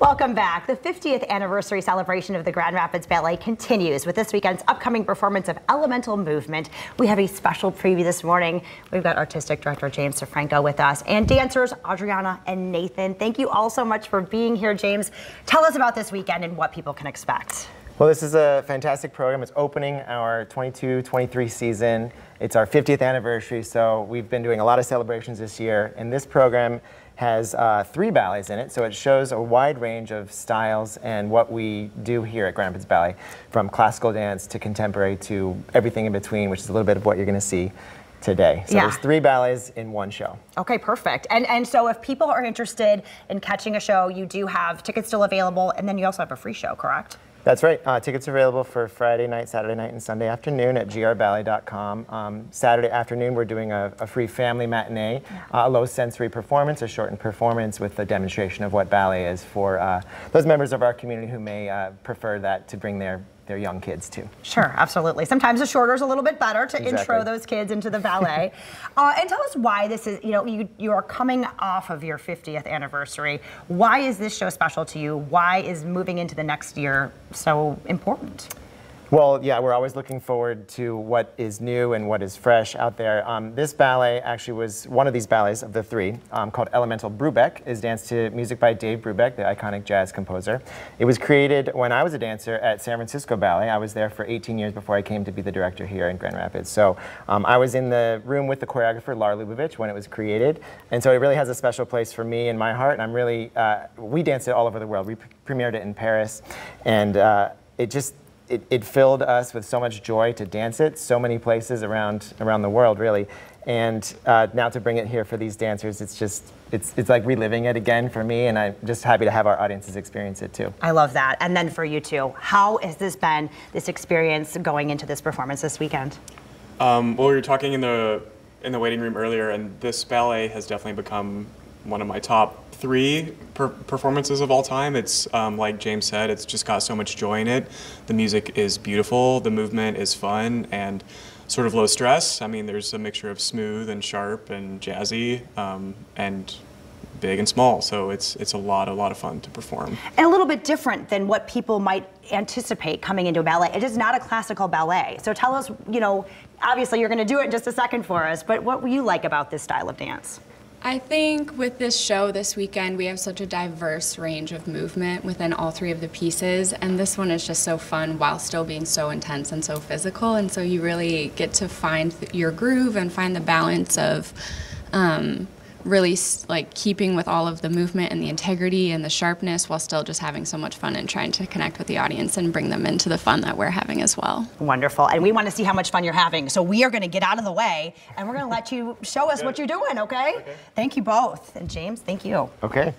Welcome back. The 50th anniversary celebration of the Grand Rapids Ballet continues with this weekend's upcoming performance of Elemental Movement. We have a special preview this morning. We've got artistic director James Sofranko with us and dancers Adriana and Nathan. Thank you all so much for being here, James. Tell us about this weekend and what people can expect. Well, this is a fantastic program. It's opening our 22-23 season. It's our 50th anniversary, so we've been doing a lot of celebrations this year. And this program has uh, three ballets in it, so it shows a wide range of styles and what we do here at Grand Rapids Ballet, from classical dance to contemporary to everything in between, which is a little bit of what you're going to see today. So yeah. there's three ballets in one show. Okay, perfect. And and so if people are interested in catching a show, you do have tickets still available, and then you also have a free show, correct? That's right. Uh, tickets are available for Friday night, Saturday night, and Sunday afternoon at grballet.com. Um, Saturday afternoon, we're doing a, a free family matinee, uh, a low sensory performance, a shortened performance with a demonstration of what ballet is for uh, those members of our community who may uh, prefer that to bring their their young kids too. Sure, absolutely. Sometimes the shorter is a little bit better to exactly. intro those kids into the ballet. uh, and tell us why this is, you know, you, you are coming off of your 50th anniversary. Why is this show special to you? Why is moving into the next year so important? Well, yeah, we're always looking forward to what is new and what is fresh out there. Um, this ballet actually was one of these ballets of the three, um, called Elemental Brubeck, is danced to music by Dave Brubeck, the iconic jazz composer. It was created when I was a dancer at San Francisco Ballet. I was there for 18 years before I came to be the director here in Grand Rapids. So um, I was in the room with the choreographer, Lar Lubovitch, when it was created. And so it really has a special place for me in my heart. And I'm really, uh, we danced it all over the world. We premiered it in Paris. And uh, it just, it, it filled us with so much joy to dance it, so many places around, around the world, really. And uh, now to bring it here for these dancers, it's just, it's, it's like reliving it again for me, and I'm just happy to have our audiences experience it too. I love that. And then for you too, how has this been, this experience going into this performance this weekend? Um, well, we were talking in the, in the waiting room earlier, and this ballet has definitely become one of my top three per performances of all time. It's um, like James said, it's just got so much joy in it. The music is beautiful, the movement is fun, and sort of low stress. I mean, there's a mixture of smooth and sharp and jazzy, um, and big and small. So it's it's a lot a lot of fun to perform. And a little bit different than what people might anticipate coming into a ballet. It is not a classical ballet. So tell us, you know, obviously you're going to do it in just a second for us, but what do you like about this style of dance? I think with this show this weekend, we have such a diverse range of movement within all three of the pieces, and this one is just so fun while still being so intense and so physical. And so you really get to find your groove and find the balance of um, really like keeping with all of the movement and the integrity and the sharpness while still just having so much fun and trying to connect with the audience and bring them into the fun that we're having as well. Wonderful. And we want to see how much fun you're having. So we are going to get out of the way and we're going to let you show us what you're doing, okay? okay? Thank you both. And James, thank you. Okay.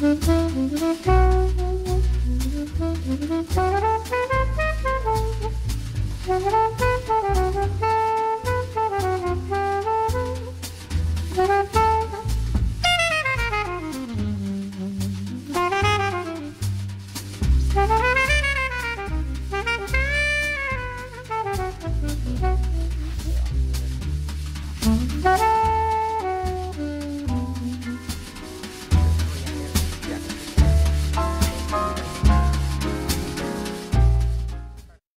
Thank you.